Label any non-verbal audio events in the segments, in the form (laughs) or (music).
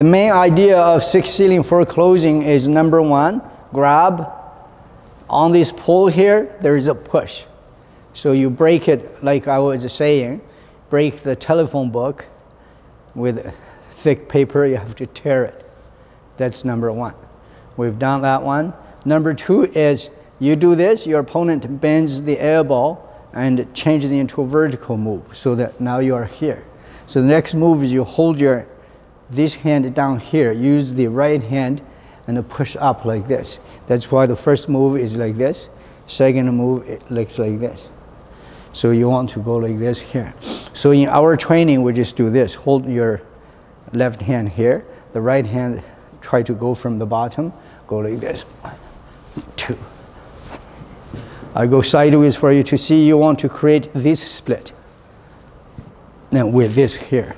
The main idea of six sealing four closing is number one, grab. On this pole here, there is a push. So you break it, like I was saying, break the telephone book with thick paper, (laughs) you have to tear it. That's number one. We've done that one. Number two is you do this, your opponent bends the elbow and changes into a vertical move so that now you are here. So the next move is you hold your this hand down here, use the right hand and push up like this. That's why the first move is like this. Second move, it looks like this. So you want to go like this here. So in our training, we just do this. Hold your left hand here. The right hand, try to go from the bottom. Go like this. One, two. I go sideways for you to see. You want to create this split. Now with this here.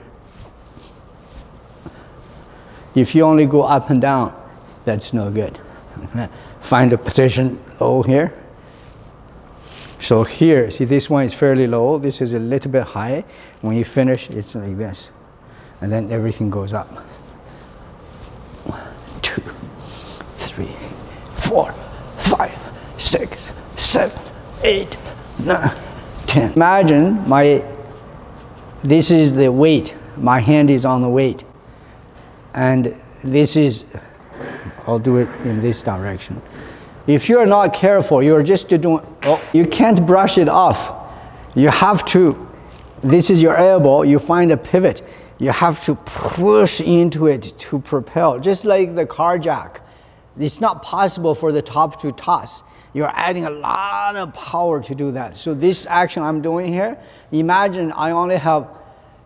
If you only go up and down, that's no good. (laughs) Find a position low here. So here, see this one is fairly low, this is a little bit high. When you finish, it's like this. And then everything goes up. One, two, three, four, five, six, seven, eight, nine, ten. Imagine my, this is the weight. My hand is on the weight. And this is, I'll do it in this direction. If you're not careful, you're just doing, oh, you can't brush it off. You have to, this is your elbow, you find a pivot. You have to push into it to propel, just like the car jack. It's not possible for the top to toss. You're adding a lot of power to do that. So this action I'm doing here, imagine I only have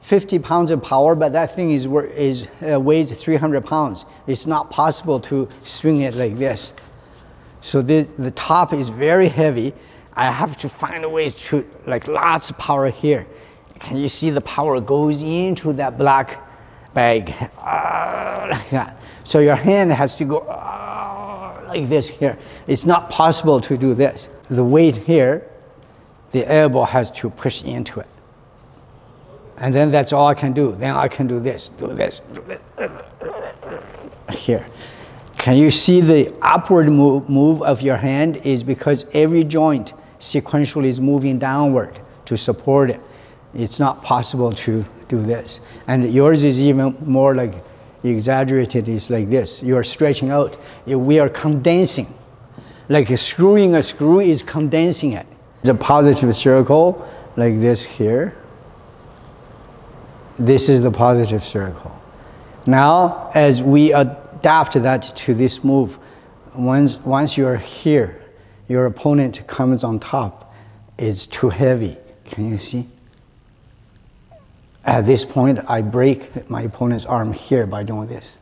50 pounds of power, but that thing is, is uh, weighs 300 pounds. It's not possible to swing it like this. So the, the top is very heavy. I have to find ways to, like lots of power here. Can you see the power goes into that black bag, uh, (laughs) like that. So your hand has to go uh, like this here. It's not possible to do this. The weight here, the elbow has to push into it. And then that's all I can do. Then I can do this, do this, do this. Here. Can you see the upward move, move of your hand is because every joint sequentially is moving downward to support it. It's not possible to do this. And yours is even more like exaggerated, it's like this. You are stretching out. We are condensing. Like screwing a screw is condensing it. It's a positive circle like this here. This is the positive circle. Now, as we adapt that to this move, once, once you're here, your opponent comes on top, it's too heavy. Can you see? At this point, I break my opponent's arm here by doing this.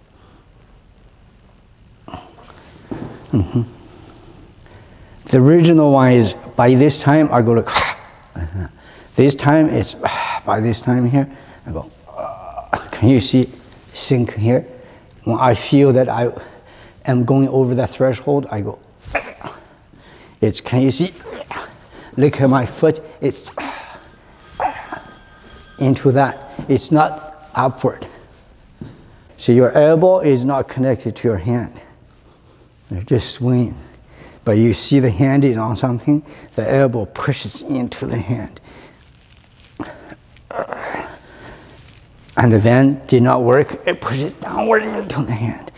Mm -hmm. The original one is by this time I go to (sighs) this time it's (sighs) by this time here I go, uh, can you see sink here? When I feel that I am going over that threshold, I go, it's, can you see? Look at my foot, it's into that. It's not upward. So your elbow is not connected to your hand. You're just swinging. But you see the hand is on something, the elbow pushes into the hand. And then did not work, it pushes downward into the hand.